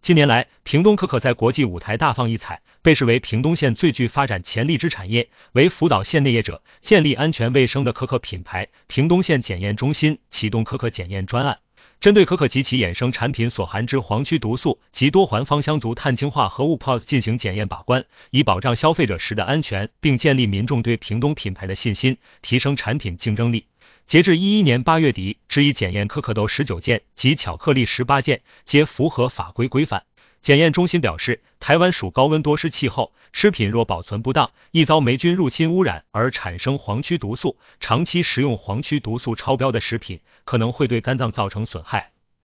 近年来，屏东可可在国际舞台大放异彩，被视为屏东县最具发展潜力之产业。为辅导县内业者建立安全卫生的可可品牌，屏东县检验中心启动可可检验专案，针对可可及其衍生产品所含之黄曲毒素及多环芳香族碳氢化合物 POS 进行检验把关，以保障消费者食的安全，并建立民众对屏东品牌的信心，提升产品竞争力。截至一一年八月底，只已检验可可豆十九件及巧克力十八件，皆符合法规规范。检验中心表示，台湾属高温多湿气候，食品若保存不当，易遭霉菌入侵污染而产生黄曲毒素。长期食用黄曲毒素超标的食品，可能会对肝脏造成损害。